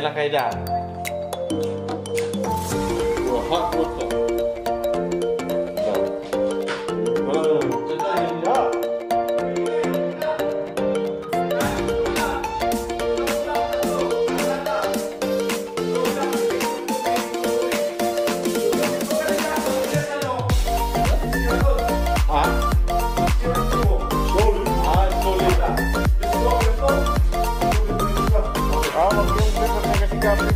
lang kayo dyan.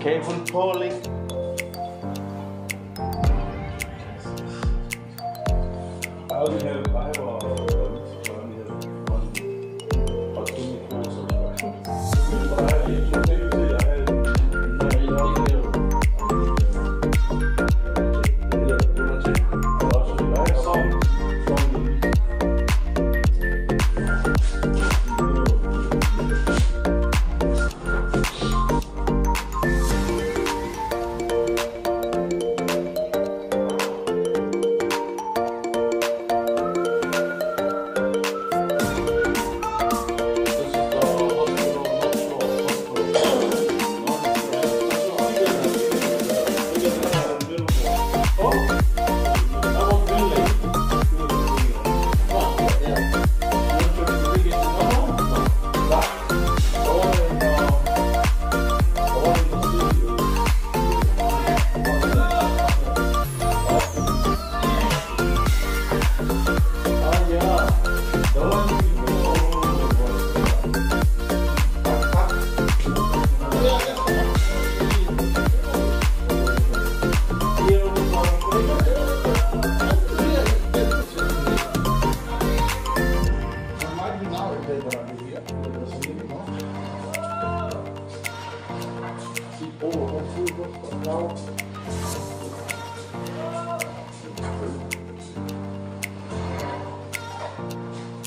cable pulling. How do you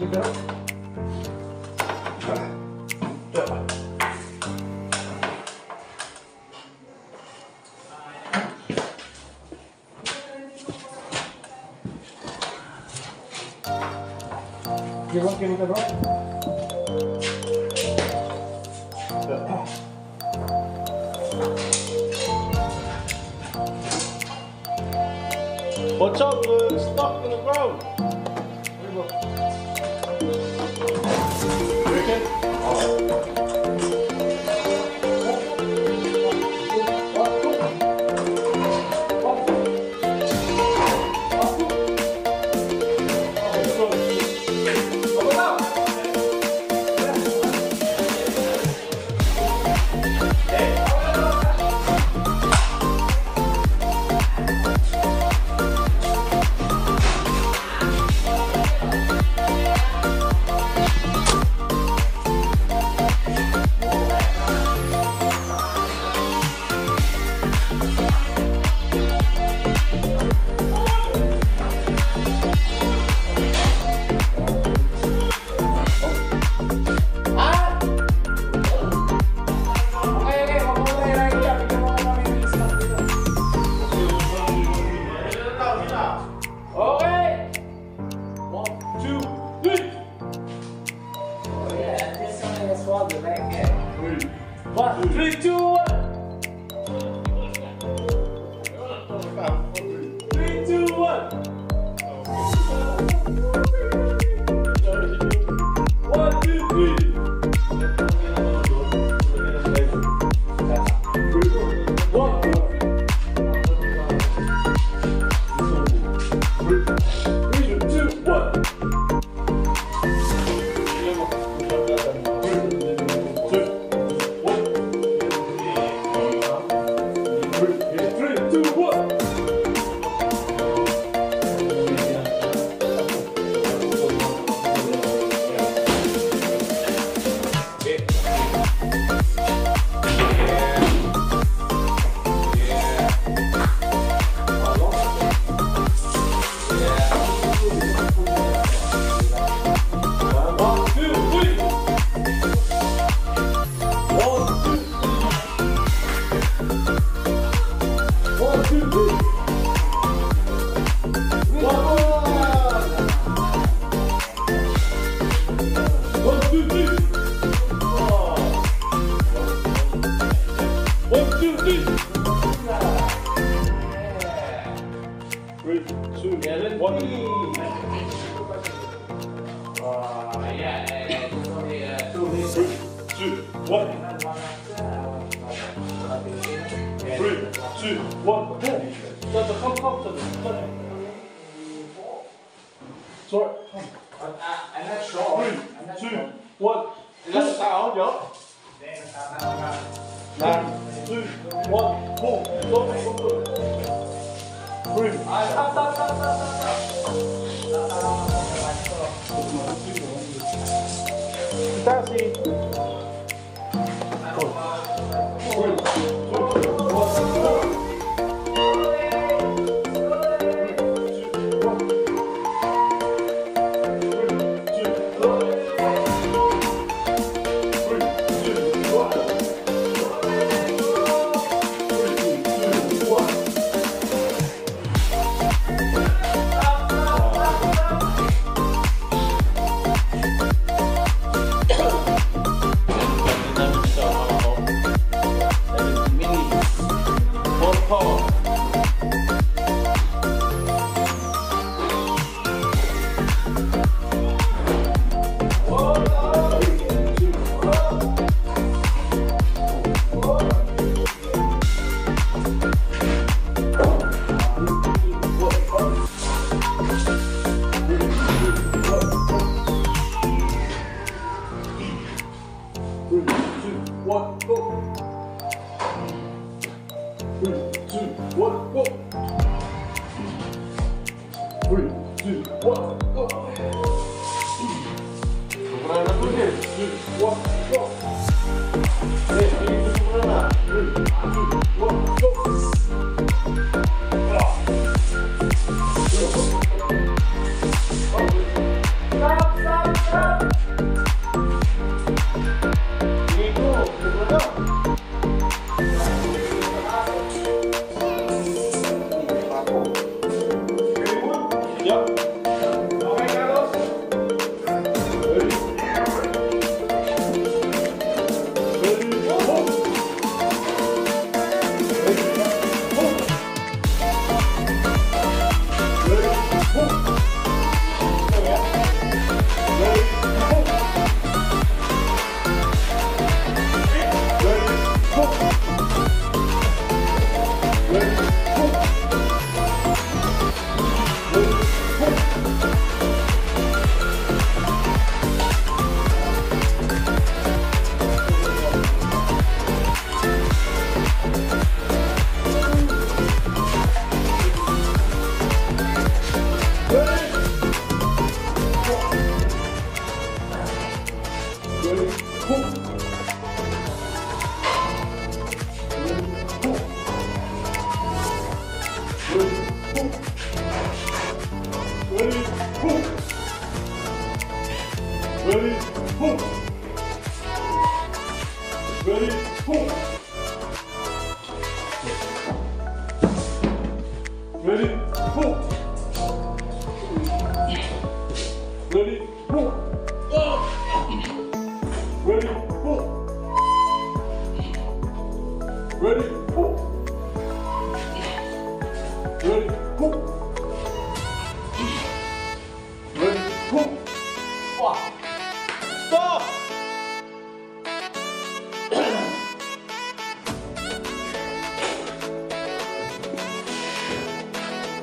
Bigarot. Gimana kita bro? Watch out, the stuck in the ground. One. Three, two, one. That's a come, come, the Sorry. I'm not sure. Three, two, one. Let's sound, yo. Nine, two, one, boom. Stop, stop, stop. Three. Stop, stop, stop, stop, stop. 하나 둘셋넷 다섯 어?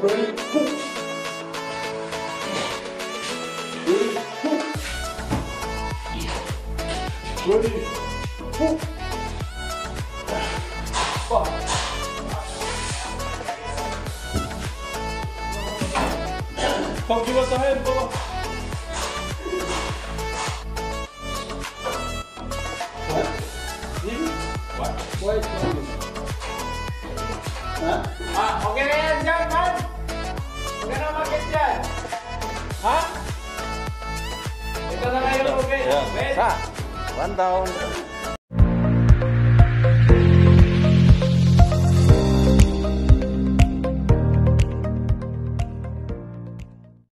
brain poop. Give us a hand, Baba. Ah, okay, jump, jump. Ha? Ito na kayo, okay? Yeah. Wait. Sa, one down.